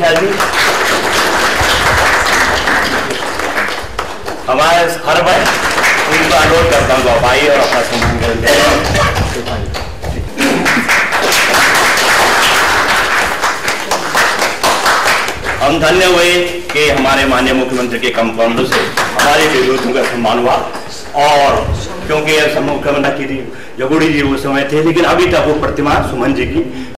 ख्याल जी हमारे हर भाई, उनको अनुरोध करता हूँ आप आइए और अपना सम्मान करते हैं। हम धन्य हुए कि हमारे माननीय मुख्यमंत्री के कंपाउंडर से हमारे विरोधियों का सम्मान हुआ। और क्योंकि मुख्यमंत्री की जगुड़ी जी वो समय थे, लेकिन अभी तक वो प्रतिमा सुमन जी की